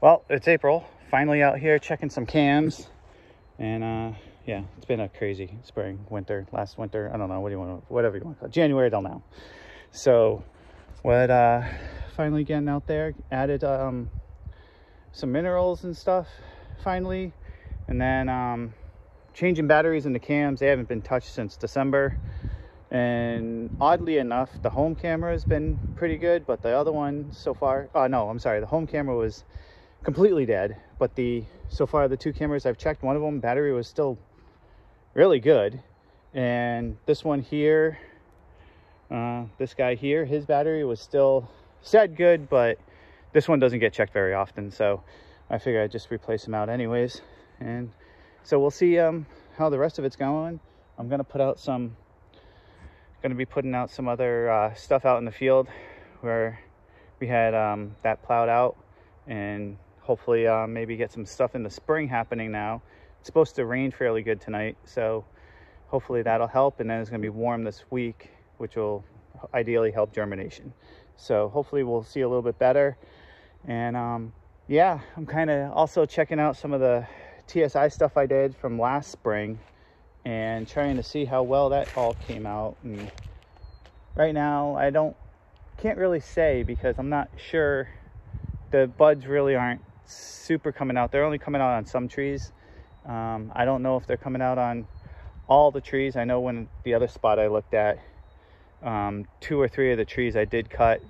Well, it's April. Finally out here checking some cams. And uh, yeah, it's been a crazy spring, winter, last winter. I don't know. What do you want to, whatever you want to call it. January till now. So what, uh, finally getting out there, added um, some minerals and stuff finally. And then um, changing batteries in the cams. They haven't been touched since December. And oddly enough, the home camera has been pretty good, but the other one so far, oh no, I'm sorry, the home camera was completely dead but the so far the two cameras i've checked one of them battery was still really good. And this one here uh, this guy here his battery was still said good but this one doesn't get checked very often. So i figure i'd just replace them out anyways. And so we'll see um, how the rest of it's going. I'm gonna put out some gonna be putting out some other uh, stuff out in the field where we had um, that plowed out and hopefully uh, maybe get some stuff in the spring happening now. It's supposed to rain fairly good tonight, so hopefully that'll help. And then it's going to be warm this week, which will ideally help germination. So hopefully we'll see a little bit better. And um, yeah, I'm kind of also checking out some of the TSI stuff I did from last spring and trying to see how well that all came out. And right now, I don't can't really say because I'm not sure the buds really aren't super coming out. They're only coming out on some trees. Um, I don't know if they're coming out on all the trees. I know when the other spot I looked at, um, two or three of the trees I did cut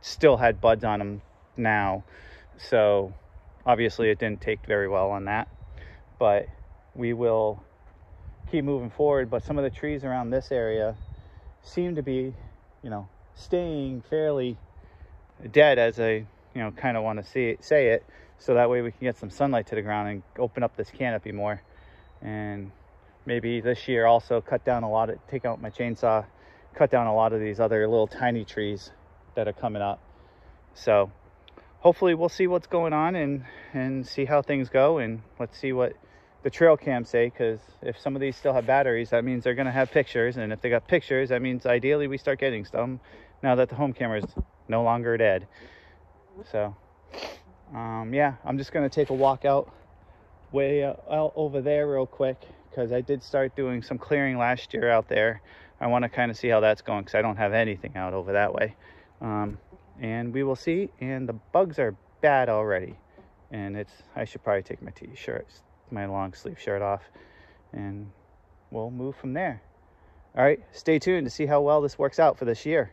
still had buds on them now. So obviously it didn't take very well on that, but we will keep moving forward. But some of the trees around this area seem to be, you know, staying fairly dead as a you know, kind of want to see it, say it, so that way we can get some sunlight to the ground and open up this canopy more. And maybe this year also cut down a lot of, take out my chainsaw, cut down a lot of these other little tiny trees that are coming up. So hopefully we'll see what's going on and, and see how things go. And let's see what the trail cams say, because if some of these still have batteries, that means they're going to have pictures. And if they got pictures, that means ideally we start getting some now that the home camera is no longer dead. So, um, yeah, I'm just going to take a walk out way out over there real quick because I did start doing some clearing last year out there. I want to kind of see how that's going because I don't have anything out over that way. Um, and we will see. And the bugs are bad already. And it's, I should probably take my t-shirt, my long sleeve shirt off and we'll move from there. All right, stay tuned to see how well this works out for this year.